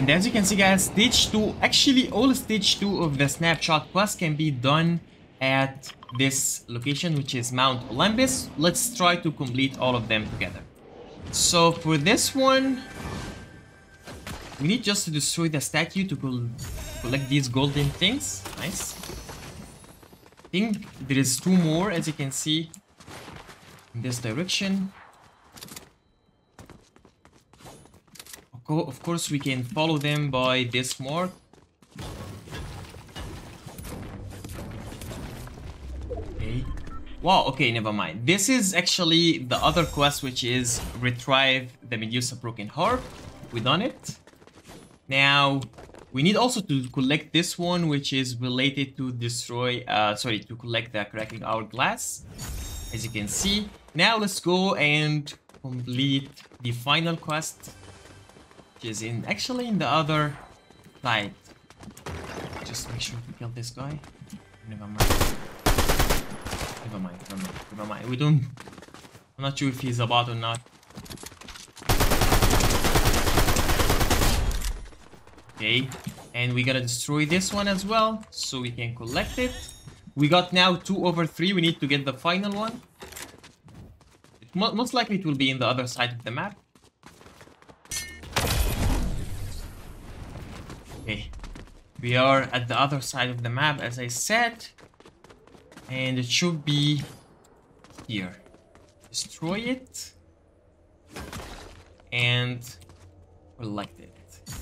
And as you can see guys, stage 2, actually all stage 2 of the snapshot quest can be done at this location which is Mount Olympus. Let's try to complete all of them together. So for this one, we need just to destroy the statue to collect these golden things. Nice. I think there is two more as you can see in this direction. Of course, we can follow them by this mark. Okay. Wow, okay, never mind. This is actually the other quest, which is retrieve the Medusa Broken Harp. We done it. Now, we need also to collect this one, which is related to destroy, uh, sorry, to collect the crackling hourglass. As you can see. Now, let's go and complete the final quest is in actually in the other side. Just make sure to kill this guy. Never mind. Never mind, never mind, never mind. We don't... I'm not sure if he's a bot or not. Okay, and we gotta destroy this one as well, so we can collect it. We got now 2 over 3, we need to get the final one. Mo most likely it will be in the other side of the map. Okay. We are at the other side of the map, as I said. And it should be here. Destroy it. And collect it.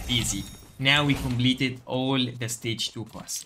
Easy. Now we completed all the stage 2 quests.